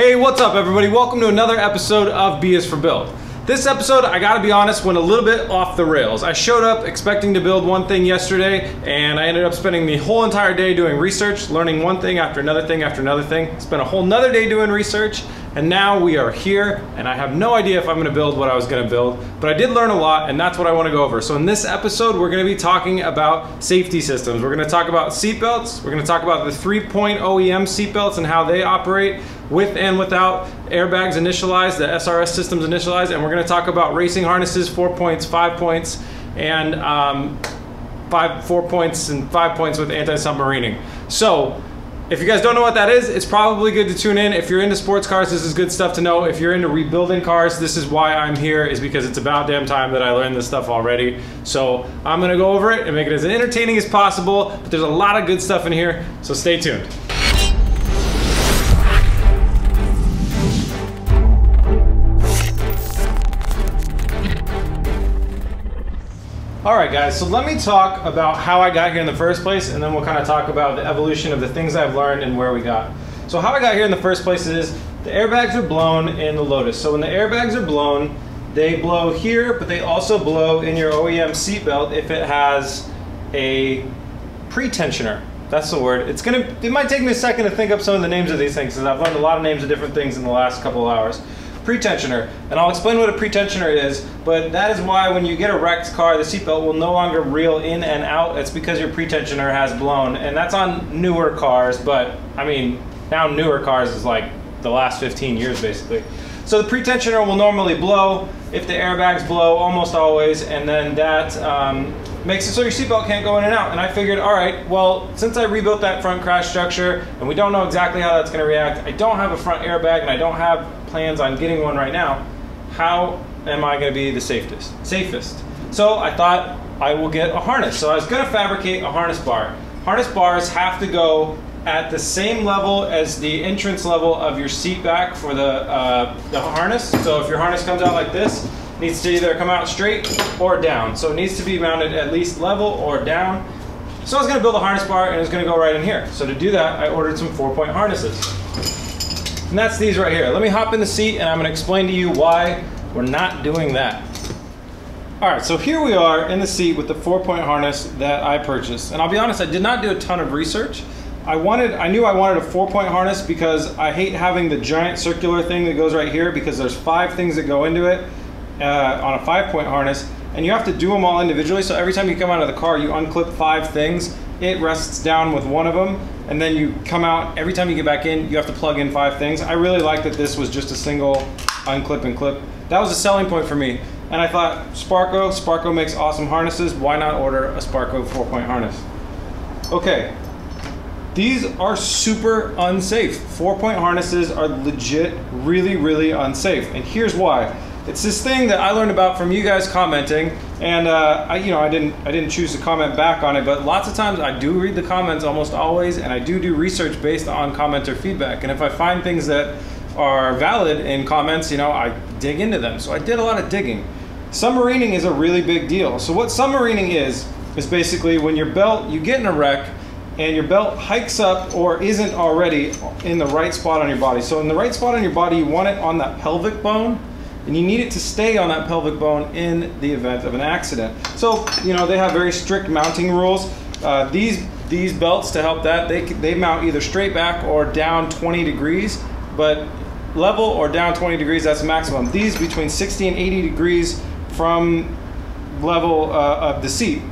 Hey, what's up, everybody? Welcome to another episode of B is for Build. This episode, I gotta be honest, went a little bit off the rails. I showed up expecting to build one thing yesterday, and I ended up spending the whole entire day doing research, learning one thing after another thing after another thing. Spent a whole nother day doing research, and now we are here, and I have no idea if I'm gonna build what I was gonna build, but I did learn a lot, and that's what I wanna go over. So in this episode, we're gonna be talking about safety systems. We're gonna talk about seatbelts, we're gonna talk about the 3-point OEM seatbelts and how they operate with and without airbags initialized, the SRS systems initialized, and we're gonna talk about racing harnesses, four points, five points, and um, five, four points and five points with anti-submarining. So, if you guys don't know what that is, it's probably good to tune in. If you're into sports cars, this is good stuff to know. If you're into rebuilding cars, this is why I'm here, is because it's about damn time that I learned this stuff already. So I'm gonna go over it and make it as entertaining as possible, but there's a lot of good stuff in here, so stay tuned. All right, guys, so let me talk about how I got here in the first place, and then we'll kind of talk about the evolution of the things I've learned and where we got. So how I got here in the first place is the airbags are blown in the Lotus. So when the airbags are blown, they blow here, but they also blow in your OEM seatbelt if it has a pretensioner. That's the word. It's gonna. It might take me a second to think up some of the names of these things, because I've learned a lot of names of different things in the last couple of hours pretensioner. And I'll explain what a pretensioner is, but that is why when you get a wrecked car, the seatbelt will no longer reel in and out. It's because your pretensioner has blown. And that's on newer cars, but I mean, now newer cars is like the last 15 years basically. So the pretensioner will normally blow if the airbags blow, almost always, and then that um, makes it so your seatbelt can't go in and out. And I figured, all right, well, since I rebuilt that front crash structure and we don't know exactly how that's gonna react, I don't have a front airbag and I don't have plans on getting one right now, how am I gonna be the safest? Safest. So I thought I will get a harness. So I was gonna fabricate a harness bar. Harness bars have to go at the same level as the entrance level of your seat back for the, uh, the harness. So if your harness comes out like this, it needs to either come out straight or down. So it needs to be mounted at least level or down. So I was gonna build a harness bar and it's gonna go right in here. So to do that, I ordered some four point harnesses. And that's these right here. Let me hop in the seat and I'm gonna explain to you why we're not doing that. All right, so here we are in the seat with the four point harness that I purchased. And I'll be honest, I did not do a ton of research. I wanted, I knew I wanted a four point harness because I hate having the giant circular thing that goes right here because there's five things that go into it uh, on a five point harness and you have to do them all individually. So every time you come out of the car, you unclip five things. It rests down with one of them and then you come out, every time you get back in, you have to plug in five things. I really like that this was just a single unclip and clip. That was a selling point for me. And I thought, Sparco, Sparco makes awesome harnesses. Why not order a Sparco four point harness? Okay, these are super unsafe. Four point harnesses are legit, really, really unsafe. And here's why. It's this thing that I learned about from you guys commenting, and uh, I, you know, I didn't, I didn't choose to comment back on it, but lots of times I do read the comments almost always, and I do do research based on commenter feedback. And if I find things that are valid in comments, you know, I dig into them. So I did a lot of digging. Submarining is a really big deal. So what submarining is, is basically when your belt, you get in a wreck, and your belt hikes up or isn't already in the right spot on your body. So in the right spot on your body, you want it on that pelvic bone and you need it to stay on that pelvic bone in the event of an accident. So, you know, they have very strict mounting rules. Uh, these these belts to help that, they, they mount either straight back or down 20 degrees, but level or down 20 degrees, that's maximum. These between 60 and 80 degrees from level uh, of the seat.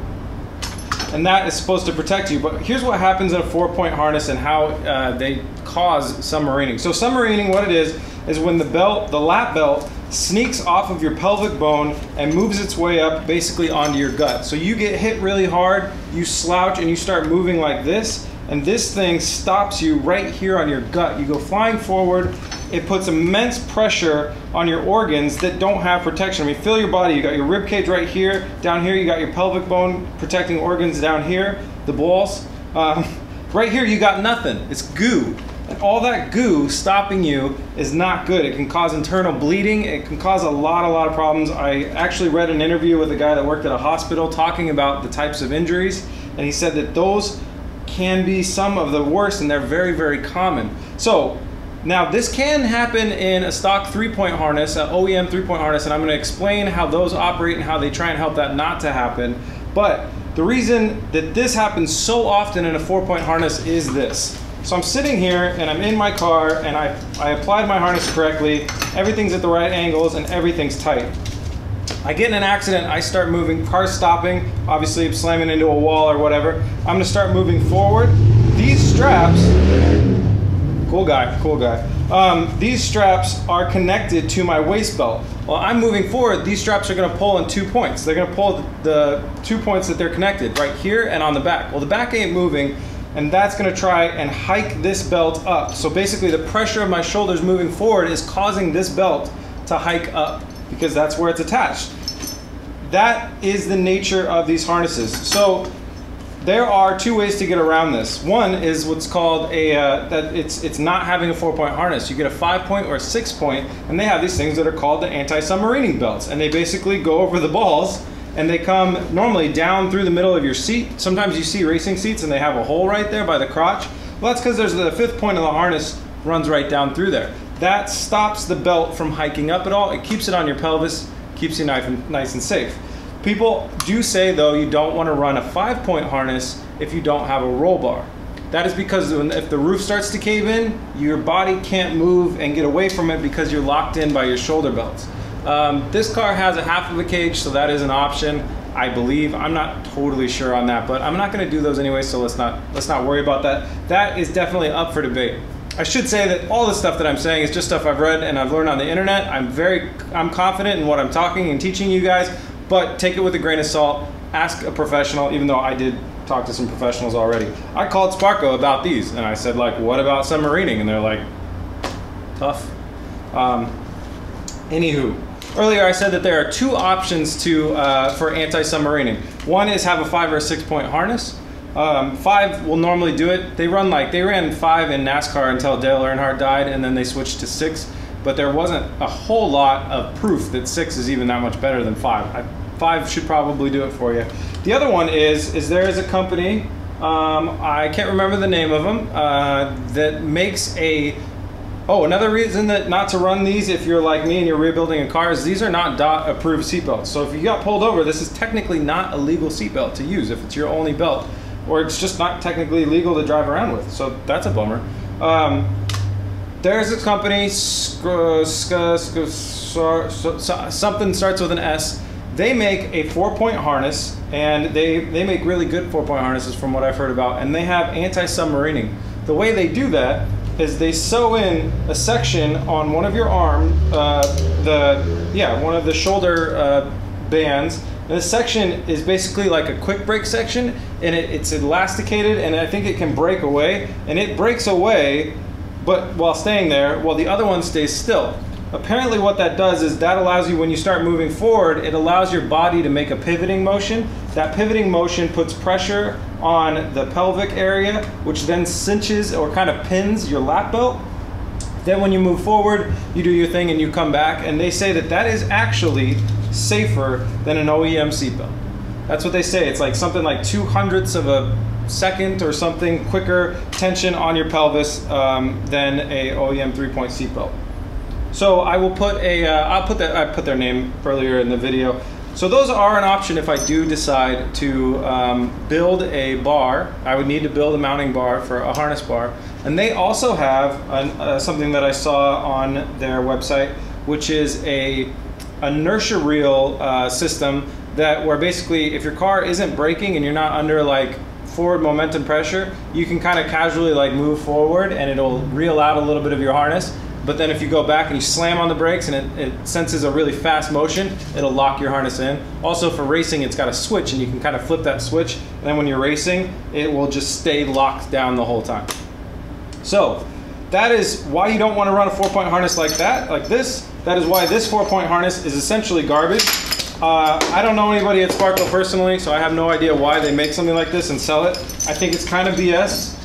And that is supposed to protect you. But here's what happens in a four point harness and how uh, they cause submarining. So submarining, what it is, is when the belt, the lap belt, sneaks off of your pelvic bone and moves its way up basically onto your gut. So you get hit really hard, you slouch and you start moving like this, and this thing stops you right here on your gut. You go flying forward, it puts immense pressure on your organs that don't have protection. I mean, feel your body. You got your rib cage right here, down here you got your pelvic bone protecting organs down here, the balls. Um, right here you got nothing. It's goo. And all that goo stopping you is not good. It can cause internal bleeding. It can cause a lot, a lot of problems. I actually read an interview with a guy that worked at a hospital talking about the types of injuries, and he said that those can be some of the worst and they're very, very common. So Now, this can happen in a stock three-point harness, an OEM three-point harness, and I'm going to explain how those operate and how they try and help that not to happen. But the reason that this happens so often in a four-point harness is this. So I'm sitting here and I'm in my car and I, I applied my harness correctly, everything's at the right angles and everything's tight. I get in an accident, I start moving, car stopping, obviously slamming into a wall or whatever. I'm gonna start moving forward. These straps Cool guy, cool guy. Um, these straps are connected to my waist belt. While I'm moving forward, these straps are gonna pull in two points. They're gonna pull the two points that they're connected, right here and on the back. Well, the back ain't moving, and that's gonna try and hike this belt up. So basically the pressure of my shoulders moving forward is causing this belt to hike up because that's where it's attached. That is the nature of these harnesses. So there are two ways to get around this. One is what's called a uh, that it's it's not having a four point harness. You get a five point or a six point, and they have these things that are called the anti-submarining belts, and they basically go over the balls and they come normally down through the middle of your seat. Sometimes you see racing seats and they have a hole right there by the crotch. Well, that's because there's the fifth point of the harness runs right down through there. That stops the belt from hiking up at all. It keeps it on your pelvis, keeps you nice and, nice and safe. People do say though you don't want to run a five point harness if you don't have a roll bar. That is because if the roof starts to cave in, your body can't move and get away from it because you're locked in by your shoulder belts. Um, this car has a half of a cage, so that is an option. I believe. I'm not totally sure on that, but I'm not going to do those anyway, so let's not let's not worry about that. That is definitely up for debate. I should say that all the stuff that I'm saying is just stuff I've read and I've learned on the internet. I'm very I'm confident in what I'm talking and teaching you guys. But take it with a grain of salt. Ask a professional, even though I did talk to some professionals already. I called Sparco about these and I said, like, what about submarining? And they're like, tough. Um, anywho, earlier I said that there are two options to uh, for anti-submarining. One is have a five or a six point harness. Um, five will normally do it. They run like they ran five in NASCAR until Dale Earnhardt died, and then they switched to six. But there wasn't a whole lot of proof that six is even that much better than five. I, five should probably do it for you. The other one is is there is a company um, I can't remember the name of them uh, that makes a Oh, another reason that not to run these if you're like me and you're rebuilding a car is these are not DOT approved seatbelts. So if you got pulled over, this is technically not a legal seatbelt to use if it's your only belt, or it's just not technically legal to drive around with. So that's a bummer. Um, there's a company, something starts with an S they make a four point harness and they, they make really good four point harnesses from what I've heard about and they have anti-submarining. The way they do that is they sew in a section on one of your arm, uh, the, yeah, one of the shoulder uh, bands. And this section is basically like a quick break section and it, it's elasticated and I think it can break away and it breaks away but while staying there while the other one stays still. Apparently what that does is that allows you, when you start moving forward, it allows your body to make a pivoting motion. That pivoting motion puts pressure on the pelvic area, which then cinches or kind of pins your lap belt. Then when you move forward, you do your thing and you come back. And they say that that is actually safer than an OEM seatbelt. That's what they say. It's like something like two hundredths of a second or something quicker tension on your pelvis um, than a OEM three-point seatbelt. So I will put a, will uh, put that, I put their name earlier in the video. So those are an option if I do decide to um, build a bar. I would need to build a mounting bar for a harness bar. And they also have an, uh, something that I saw on their website, which is a inertia reel uh, system that where basically if your car isn't braking and you're not under like forward momentum pressure, you can kind of casually like move forward and it'll reel out a little bit of your harness but then if you go back and you slam on the brakes and it, it, senses a really fast motion, it'll lock your harness in. Also for racing, it's got a switch and you can kind of flip that switch. And then when you're racing, it will just stay locked down the whole time. So that is why you don't want to run a four point harness like that, like this. That is why this four point harness is essentially garbage. Uh, I don't know anybody at Sparco personally, so I have no idea why they make something like this and sell it. I think it's kind of BS.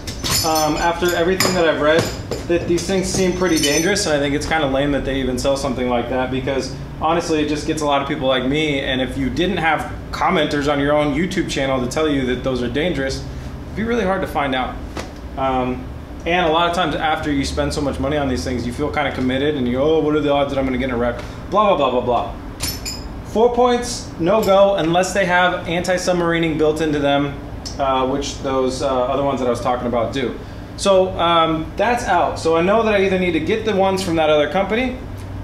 Um, after everything that I've read, that these things seem pretty dangerous, and I think it's kind of lame that they even sell something like that because honestly, it just gets a lot of people like me. And if you didn't have commenters on your own YouTube channel to tell you that those are dangerous, it'd be really hard to find out. Um, And a lot of times after you spend so much money on these things, you feel kind of committed and you go, oh, what are the odds that I'm going to get in a wreck? Blah, blah, blah, blah, blah. Four points, no go, unless they have anti-submarining built into them, uh, which those uh, other ones that I was talking about do. So um, that's out. So I know that I either need to get the ones from that other company,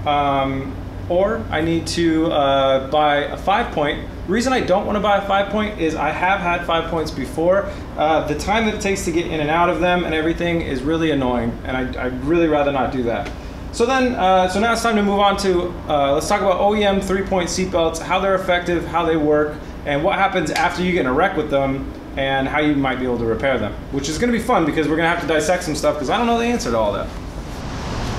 um, or I need to uh, buy a five point. reason I don't want to buy a five point is I have had five points before. Uh, the time that it takes to get in and out of them and everything is really annoying, and I, would really rather not do that. So then, uh, so now it's time to move on to, uh, let's talk about OEM three-point seatbelts, how they're effective, how they work, and what happens after you get in a wreck with them, and how you might be able to repair them, which is gonna be fun because we're gonna have to dissect some stuff because I don't know the answer to all that.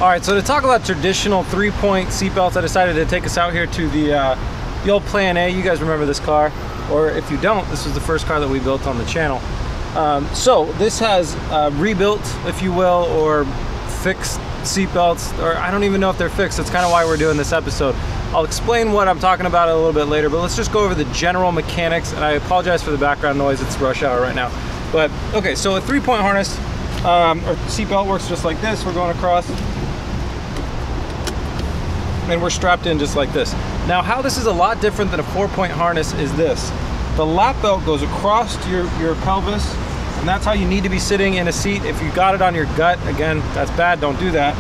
All right, so to talk about traditional three-point seatbelts, I decided to take us out here to the, uh, the old Plan A. You guys remember this car, or if you don't, this was the first car that we built on the channel. Um, so this has uh, rebuilt, if you will, or fixed seatbelts, or I don't even know if they're fixed. That's kind of why we're doing this episode. I'll explain what I'm talking about a little bit later, but let's just go over the general mechanics, and I apologize for the background noise. It's rush hour right now. But, okay, so a three-point harness, um, or seatbelt works just like this. We're going across and we're strapped in just like this. Now how this is a lot different than a four point harness is this. The lap belt goes across your, your pelvis and that's how you need to be sitting in a seat. If you got it on your gut, again, that's bad, don't do that.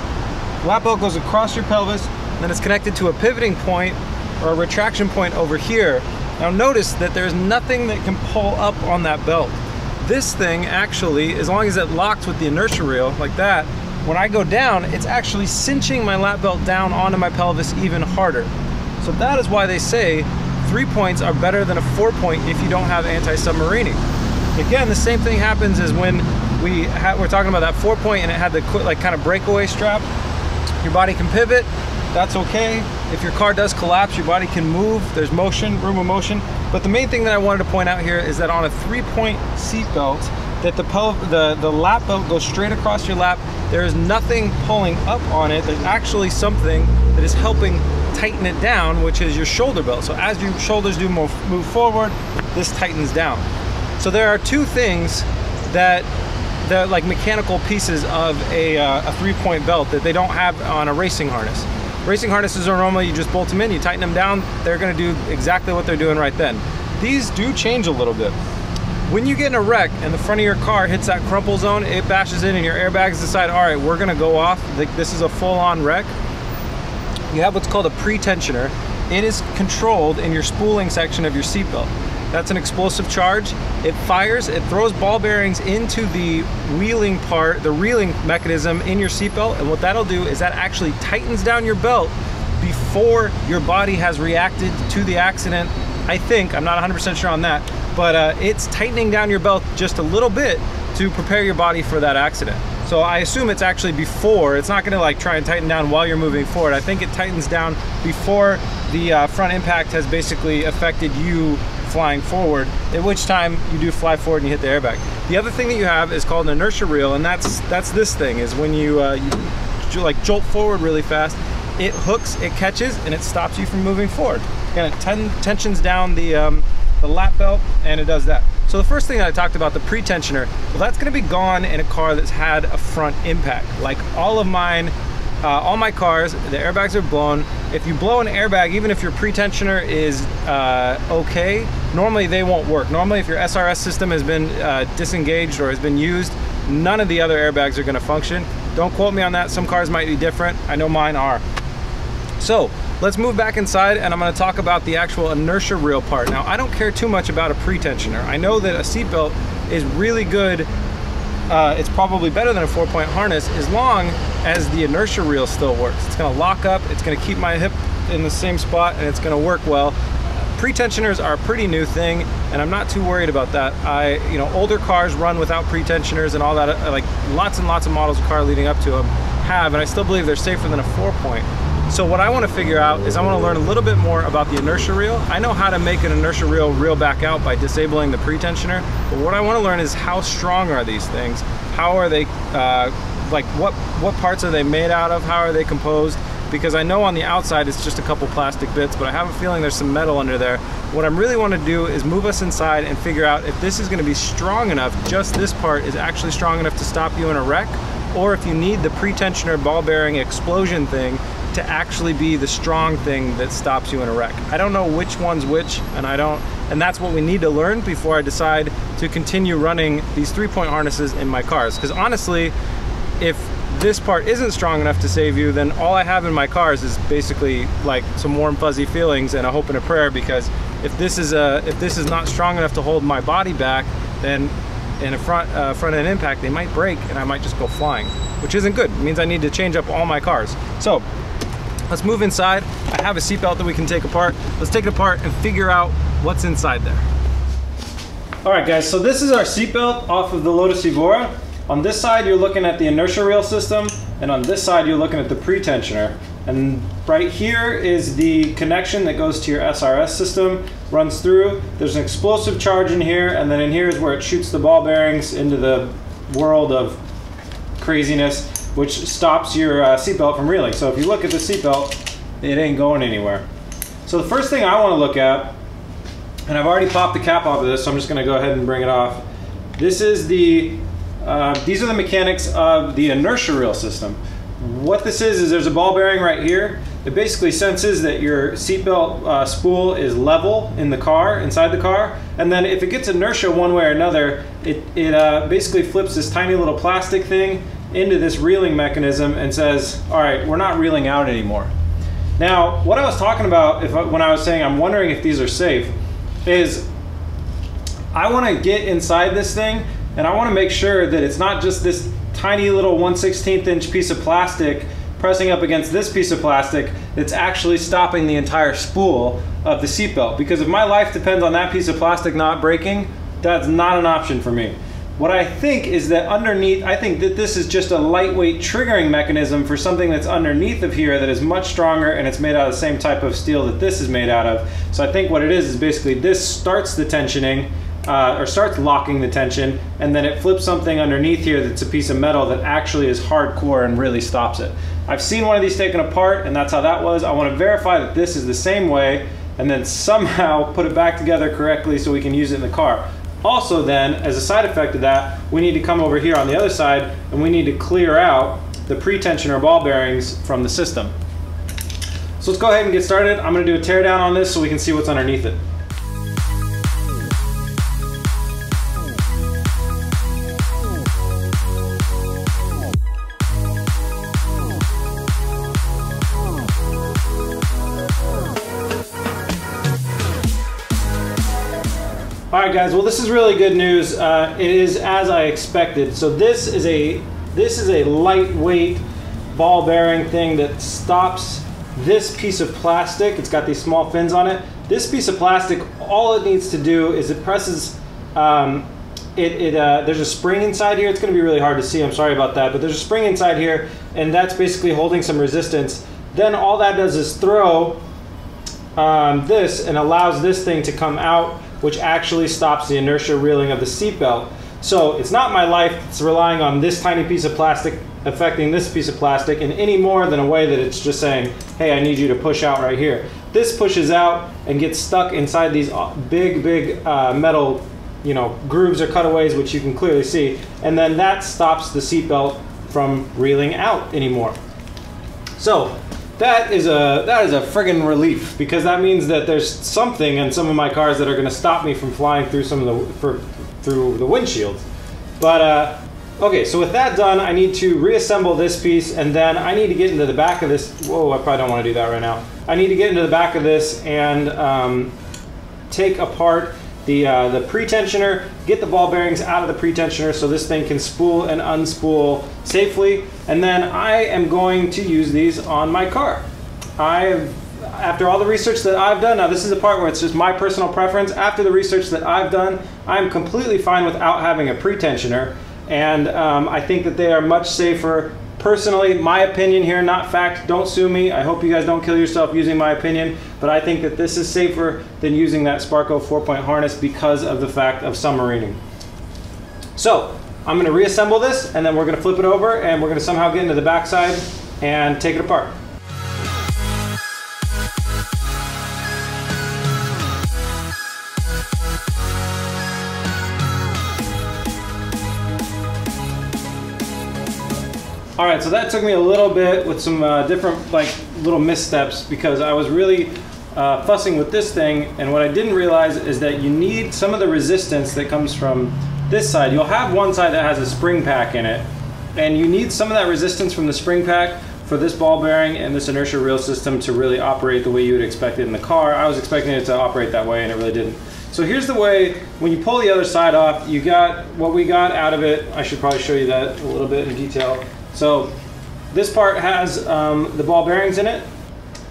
Lap belt goes across your pelvis, then it's connected to a pivoting point or a retraction point over here. Now notice that there's nothing that can pull up on that belt. This thing actually, as long as it locks with the inertia reel like that, when I go down, it's actually cinching my lap belt down onto my pelvis even harder. So that is why they say three points are better than a four point if you don't have anti-submarining. Again, the same thing happens as when we we're talking about that four point and it had the like kind of breakaway strap. Your body can pivot, that's okay. If your car does collapse, your body can move. There's motion, room of motion. But the main thing that I wanted to point out here is that on a three-point seat belt, that the, the, the lap belt goes straight across your lap. There is nothing pulling up on it. There's actually something that is helping tighten it down, which is your shoulder belt. So as your shoulders do move, move forward, this tightens down. So there are two things that the like mechanical pieces of a, uh, a three-point belt that they don't have on a racing harness. Racing harnesses are normally you just bolt them in, you tighten them down, they're gonna do exactly what they're doing right then. These do change a little bit. When you get in a wreck and the front of your car hits that crumple zone, it bashes in and your airbags decide, all right, we're gonna go off. This is a full-on wreck. You have what's called a pre-tensioner. It is controlled in your spooling section of your seatbelt. That's an explosive charge. It fires, it throws ball bearings into the wheeling part, the reeling mechanism in your seatbelt, and what that'll do is that actually tightens down your belt before your body has reacted to the accident. I think, I'm not 100% sure on that, but uh, it's tightening down your belt just a little bit to prepare your body for that accident. So I assume it's actually before, it's not gonna like try and tighten down while you're moving forward. I think it tightens down before the uh, front impact has basically affected you flying forward, at which time you do fly forward and you hit the airbag. The other thing that you have is called an inertia reel, and that's that's this thing, is when you, uh, you like jolt forward really fast, it hooks, it catches, and it stops you from moving forward. Again, it ten tensions down the, um, the lap belt, and it does that. So the first thing that I talked about, the pre-tensioner, well, that's gonna be gone in a car that's had a front impact. Like all of mine, uh, all my cars, the airbags are blown. If you blow an airbag, even if your pre-tensioner is uh, okay, normally they won't work. Normally if your SRS system has been uh, disengaged or has been used, none of the other airbags are gonna function. Don't quote me on that, some cars might be different. I know mine are. So Let's move back inside and I'm gonna talk about the actual inertia reel part. Now, I don't care too much about a pretensioner. I know that a seatbelt is really good uh, it's probably better than a four point harness as long as the inertia reel still works. It's gonna lock up, it's gonna keep my hip in the same spot and it's gonna work well. Pretensioners are a pretty new thing and I'm not too worried about that. I, you know, older cars run without pretensioners and all that, uh, like lots and lots of models of car leading up to them have and I still believe they're safer than a four point. So what I want to figure out is I want to learn a little bit more about the inertia reel. I know how to make an inertia reel reel back out by disabling the pretensioner, but what I want to learn is how strong are these things? How are they, uh, like what, what parts are they made out of? How are they composed? Because I know on the outside it's just a couple plastic bits, but I have a feeling there's some metal under there. What I really want to do is move us inside and figure out if this is going to be strong enough, just this part is actually strong enough to stop you in a wreck, or if you need the pretensioner ball bearing explosion thing to actually be the strong thing that stops you in a wreck. I don't know which one's which, and I don't, and that's what we need to learn before I decide to continue running these three-point harnesses in my cars. Because honestly, if this part isn't strong enough to save you, then all I have in my cars is basically like some warm fuzzy feelings and a hope and a prayer because if this is a if this is not strong enough to hold my body back, then in a front uh, front end impact they might break and I might just go flying, which isn't good. It means I need to change up all my cars. So let's move inside. I have a seatbelt that we can take apart. Let's take it apart and figure out what's inside there. All right guys, so this is our seatbelt off of the Lotus Evora. On this side, you're looking at the inertia reel system, and on this side, you're looking at the pretensioner. And right here is the connection that goes to your SRS system, runs through. There's an explosive charge in here, and then in here is where it shoots the ball bearings into the world of craziness, which stops your uh, seatbelt from reeling. So if you look at the seatbelt, it ain't going anywhere. So the first thing I want to look at, and I've already popped the cap off of this, so I'm just going to go ahead and bring it off. This is the uh, these are the mechanics of the inertia reel system. What this is, is there's a ball bearing right here. It basically senses that your seatbelt uh, spool is level in the car, inside the car, and then if it gets inertia one way or another, it, it uh, basically flips this tiny little plastic thing into this reeling mechanism and says, all right, we're not reeling out anymore. Now, what I was talking about if, when I was saying I'm wondering if these are safe is I want to get inside this thing and I want to make sure that it's not just this tiny little 1 16th inch piece of plastic pressing up against this piece of plastic that's actually stopping the entire spool of the seatbelt. Because if my life depends on that piece of plastic not breaking, that's not an option for me. What I think is that underneath, I think that this is just a lightweight triggering mechanism for something that's underneath of here that is much stronger and it's made out of the same type of steel that this is made out of. So I think what it is is basically this starts the tensioning uh, or starts locking the tension, and then it flips something underneath here that's a piece of metal that actually is hardcore and really stops it. I've seen one of these taken apart, and that's how that was. I want to verify that this is the same way, and then somehow put it back together correctly so we can use it in the car. Also then, as a side effect of that, we need to come over here on the other side, and we need to clear out the pretensioner ball bearings from the system. So let's go ahead and get started. I'm going to do a teardown on this so we can see what's underneath it. Right, guys. Well, this is really good news. Uh, it is as I expected. So this is a this is a lightweight ball bearing thing that stops this piece of plastic. It's got these small fins on it. This piece of plastic, all it needs to do is it presses. Um, it, it uh, there's a spring inside here. It's going to be really hard to see. I'm sorry about that, but there's a spring inside here, and that's basically holding some resistance. Then all that does is throw um, this and allows this thing to come out which actually stops the inertia reeling of the seatbelt. So it's not my life that's relying on this tiny piece of plastic affecting this piece of plastic in any more than a way that it's just saying, hey, I need you to push out right here. This pushes out and gets stuck inside these uh, big, big uh, metal you know, grooves or cutaways, which you can clearly see, and then that stops the seatbelt from reeling out anymore. So that is a that is a friggin' relief because that means that there's something in some of my cars that are going to stop me from flying through some of the for, through the windshield. But uh, okay, so with that done, I need to reassemble this piece, and then I need to get into the back of this. Whoa, I probably don't want to do that right now. I need to get into the back of this and um, take apart the, uh, the pretensioner, get the ball bearings out of the pretensioner so this thing can spool and unspool safely. And then I am going to use these on my car. I have after all the research that I've done, now this is the part where it's just my personal preference. After the research that I've done, I'm completely fine without having a pretensioner. And um, I think that they are much safer Personally, my opinion here, not fact, don't sue me. I hope you guys don't kill yourself using my opinion, but I think that this is safer than using that Sparco four-point harness because of the fact of submarining. So, I'm gonna reassemble this and then we're gonna flip it over and we're gonna somehow get into the backside and take it apart. All right, so that took me a little bit with some uh, different like little missteps because I was really uh, fussing with this thing and what I didn't realize is that you need some of the resistance that comes from this side. You'll have one side that has a spring pack in it and you need some of that resistance from the spring pack for this ball bearing and this inertia reel system to really operate the way you would expect it in the car. I was expecting it to operate that way and it really didn't. So here's the way, when you pull the other side off, you got what we got out of it. I should probably show you that a little bit in detail. So this part has um, the ball bearings in it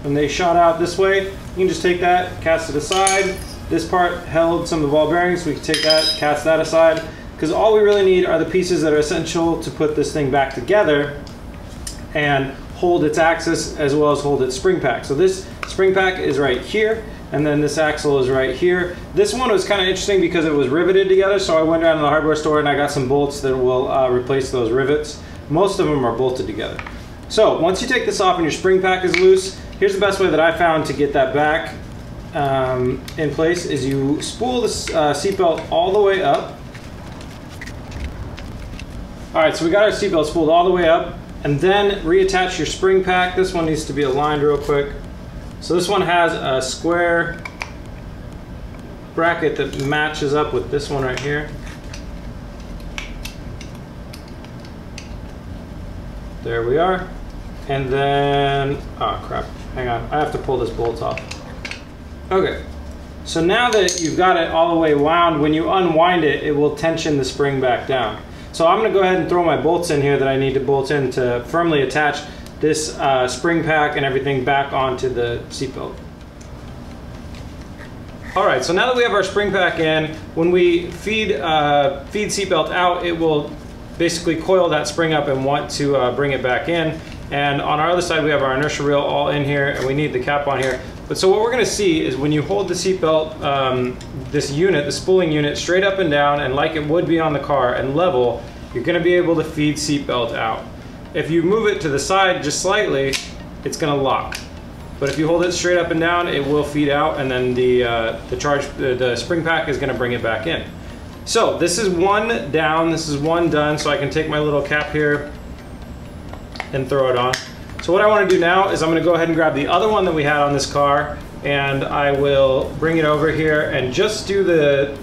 and they shot out this way. You can just take that, cast it aside. This part held some of the ball bearings, we can take that, cast that aside. Because all we really need are the pieces that are essential to put this thing back together and hold its axis as well as hold its spring pack. So this spring pack is right here and then this axle is right here. This one was kind of interesting because it was riveted together so I went down to the hardware store and I got some bolts that will uh, replace those rivets. Most of them are bolted together. So once you take this off and your spring pack is loose, here's the best way that I found to get that back um, in place is you spool the uh, seatbelt all the way up. All right, so we got our seatbelt spooled all the way up and then reattach your spring pack. This one needs to be aligned real quick. So this one has a square bracket that matches up with this one right here. There we are. And then, oh crap, hang on, I have to pull this bolt off. Okay, so now that you've got it all the way wound, when you unwind it, it will tension the spring back down. So I'm gonna go ahead and throw my bolts in here that I need to bolt in to firmly attach this uh, spring pack and everything back onto the seatbelt. All right, so now that we have our spring pack in, when we feed, uh, feed seatbelt out, it will basically coil that spring up and want to uh, bring it back in. And on our other side, we have our inertia reel all in here and we need the cap on here. But so what we're gonna see is when you hold the seatbelt, um, this unit, the spooling unit, straight up and down and like it would be on the car and level, you're gonna be able to feed seatbelt out. If you move it to the side just slightly, it's gonna lock. But if you hold it straight up and down, it will feed out and then the, uh, the charge, the, the spring pack is gonna bring it back in. So this is one down, this is one done, so I can take my little cap here and throw it on. So what I want to do now is I'm going to go ahead and grab the other one that we had on this car and I will bring it over here and just do the,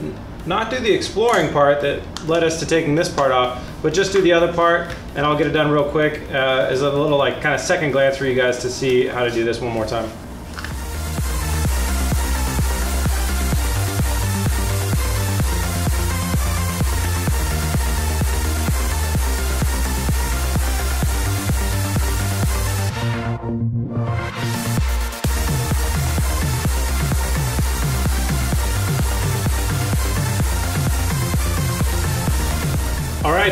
not do the exploring part that led us to taking this part off, but just do the other part and I'll get it done real quick uh, as a little like kind of second glance for you guys to see how to do this one more time.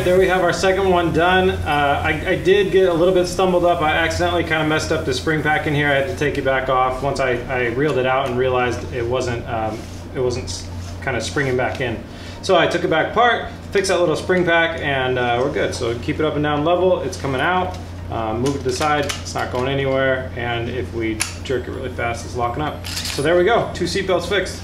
There we have our second one done. Uh, I, I, did get a little bit stumbled up. I accidentally kind of messed up the spring pack in here. I had to take it back off once I, I reeled it out and realized it wasn't um, it wasn't kind of springing back in. So I took it back apart, fixed that little spring pack, and uh, we're good. So keep it up and down level. It's coming out. Uh, move it to the side. It's not going anywhere. And if we jerk it really fast, it's locking up. So there we go. Two seatbelts fixed.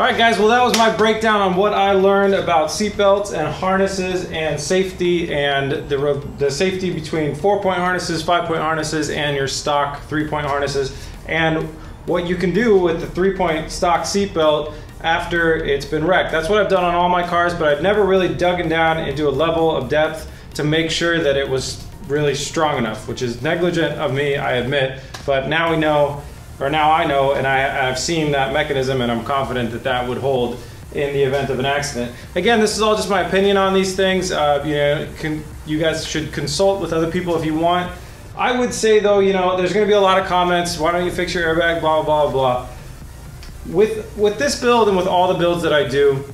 All right, guys, well, that was my breakdown on what I learned about seatbelts and harnesses and safety and the, the safety between four-point harnesses, five-point harnesses, and your stock three-point harnesses, and what you can do with the three-point stock seatbelt after it's been wrecked. That's what I've done on all my cars, but I've never really dug in down into a level of depth to make sure that it was really strong enough, which is negligent of me, I admit, but now we know or now I know and I, have seen that mechanism and I'm confident that that would hold in the event of an accident. Again, this is all just my opinion on these things. Uh, you know, can, you guys should consult with other people if you want. I would say though, you know, there's going to be a lot of comments. Why don't you fix your airbag? Blah blah blah. With with this build and with all the builds that I do,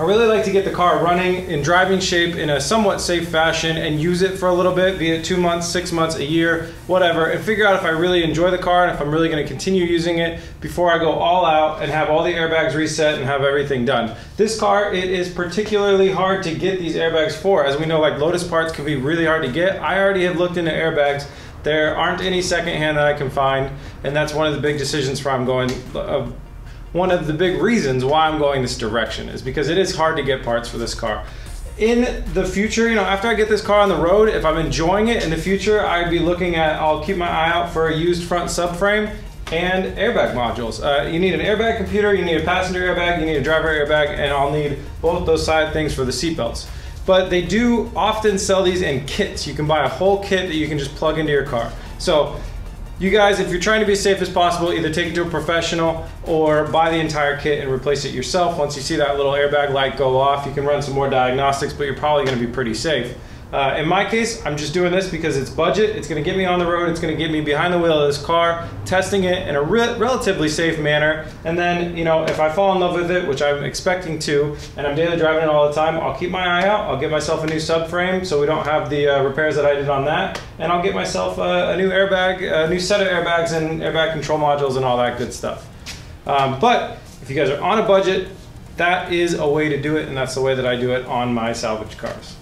I really like to get the car running in driving shape in a somewhat safe fashion and use it for a little bit, be it two months, six months, a year, whatever, and figure out if I really enjoy the car and if I'm really gonna continue using it before I go all out and have all the airbags reset and have everything done. This car, it is particularly hard to get these airbags for. As we know, like Lotus parts can be really hard to get. I already have looked into airbags there aren't any secondhand that I can find, and that's one of the big decisions for I'm going of one of the big reasons why I'm going this direction is because it is hard to get parts for this car. in the future, you know, after I get this car on the road, if I'm enjoying it in the future, I'd be looking at, I'll keep my eye out for a used front subframe and airbag modules. Uh, you need an airbag computer, you need a passenger airbag, you need a driver airbag, and I'll need both those side things for the seatbelts. But they do often sell these in kits. You can buy a whole kit that you can just plug into your car. So you guys, if you're trying to be as safe as possible, either take it to a professional or buy the entire kit and replace it yourself. Once you see that little airbag light go off, you can run some more diagnostics, but you're probably gonna be pretty safe. Uh, in my case, I'm just doing this because it's budget. It's going to get me on the road. It's going to get me behind the wheel of this car, testing it in a re relatively safe manner. And then, you know, if I fall in love with it, which I'm expecting to, and I'm daily driving it all the time, I'll keep my eye out. I'll get myself a new subframe so we don't have the uh, repairs that I did on that. And I'll get myself a, a, new airbag, a new set of airbags and airbag control modules and all that good stuff. Um, but if you guys are on a budget, that is a way to do it, and that's the way that I do it on my salvage cars.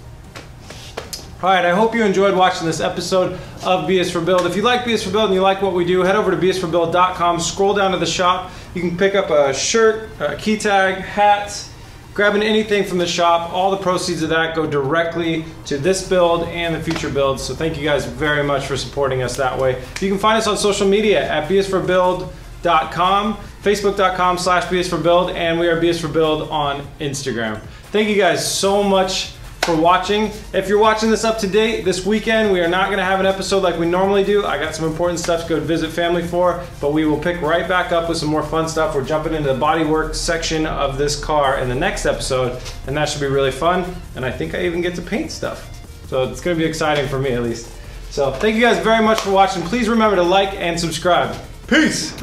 All right, I hope you enjoyed watching this episode of B is for Build. If you like B is for Build and you like what we do, head over to bisforbuild.com, scroll down to the shop. You can pick up a shirt, a key tag, hats, grabbing anything from the shop. All the proceeds of that go directly to this build and the future builds. So thank you guys very much for supporting us that way. You can find us on social media at bisforbuild.com, facebook.com slash bisforbuild, and we are B is for Build on Instagram. Thank you guys so much for watching. If you're watching this up to date, this weekend we are not going to have an episode like we normally do. I got some important stuff to go visit family for, but we will pick right back up with some more fun stuff. We're jumping into the bodywork section of this car in the next episode, and that should be really fun. And I think I even get to paint stuff. So it's going to be exciting for me at least. So thank you guys very much for watching. Please remember to like and subscribe. Peace!